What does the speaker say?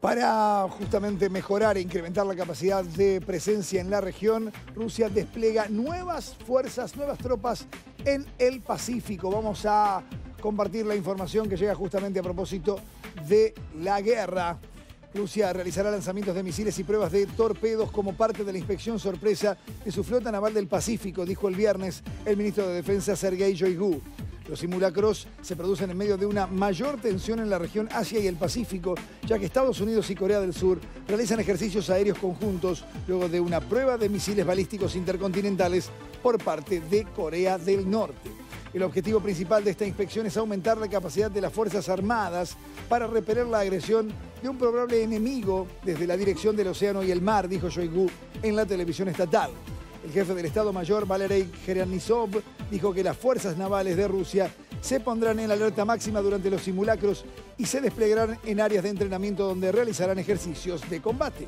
Para justamente mejorar e incrementar la capacidad de presencia en la región, Rusia despliega nuevas fuerzas, nuevas tropas en el Pacífico. Vamos a compartir la información que llega justamente a propósito de la guerra. Rusia realizará lanzamientos de misiles y pruebas de torpedos como parte de la inspección sorpresa de su flota naval del Pacífico, dijo el viernes el ministro de Defensa Sergei Shoigu. Los simulacros se producen en medio de una mayor tensión en la región Asia y el Pacífico, ya que Estados Unidos y Corea del Sur realizan ejercicios aéreos conjuntos luego de una prueba de misiles balísticos intercontinentales por parte de Corea del Norte. El objetivo principal de esta inspección es aumentar la capacidad de las Fuerzas Armadas para repeler la agresión de un probable enemigo desde la dirección del océano y el mar, dijo Shoigu en la televisión estatal. El jefe del Estado Mayor, Valery Geryanisov, dijo que las fuerzas navales de Rusia se pondrán en alerta máxima durante los simulacros y se desplegarán en áreas de entrenamiento donde realizarán ejercicios de combate.